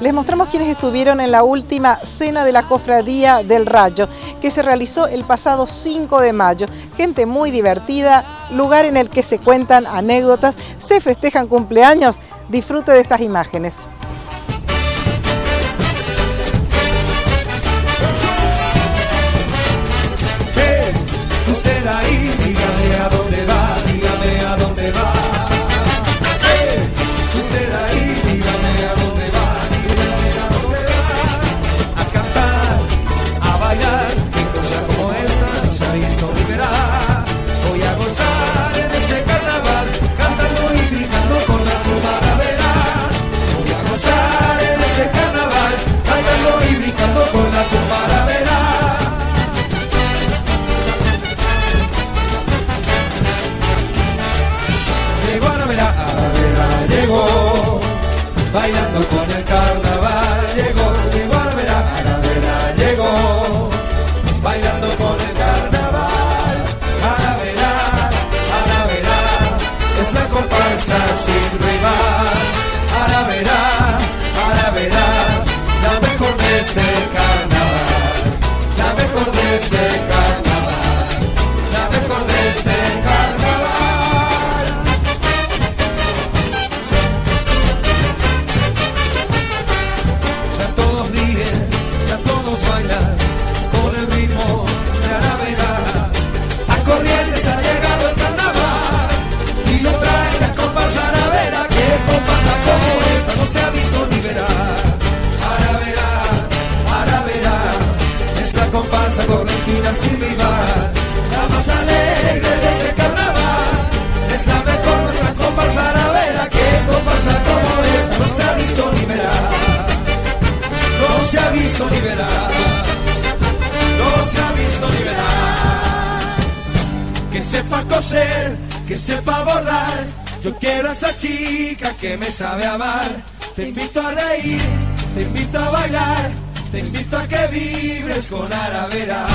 Les mostramos quienes estuvieron en la última cena de la Cofradía del Rayo, que se realizó el pasado 5 de mayo. Gente muy divertida, lugar en el que se cuentan anécdotas, se festejan cumpleaños. Disfrute de estas imágenes. Bailando con el carnaval. La más alegre de este carnaval es la mejor nuestra comparsa Aravera. Que comparsa como esta no se ha visto ni verá no se ha visto ni verá, no se ha visto ni verá. Que sepa coser, que sepa bordar, yo quiero a esa chica que me sabe amar. Te invito a reír, te invito a bailar, te invito a que vibres con. Aravera,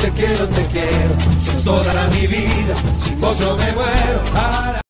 te quiero, te quiero, sos toda la mi vida, sin vos no me muero. Ara-